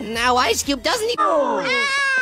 Now Ice Cube doesn't even...